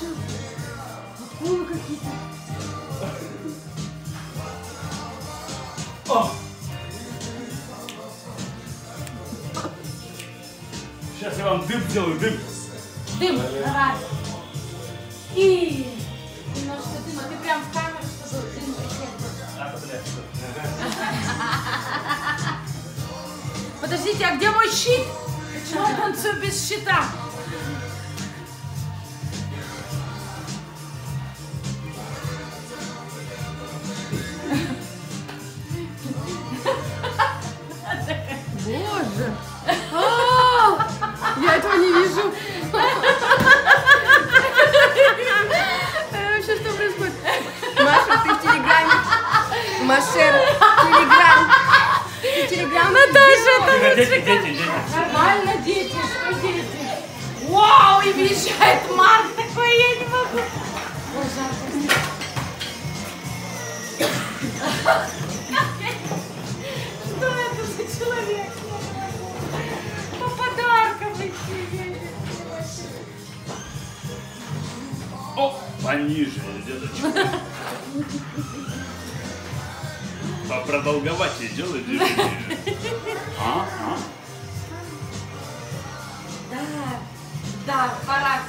боже. Акулы какие-то. О! Сейчас я вам дым сделаю, дым. Дым, давай. И немножко дыма. Ты прям в камеру, чтобы дым. А? Подождите, а где мой щит? Почему я танцую без щита? Боже! А, Я этого не вижу. Вообще, что происходит? Маша, ты в Телеграме. Машер, Телеграм. Ты Телеграм. Наташа, Дети, дети, дети. Нормально, дети, что дети? Вау, и въезжает Марк Что это за человек? По подаркам идти О, пониже, деточка. Попродолговать делай движение. А, а. Да, да, пора.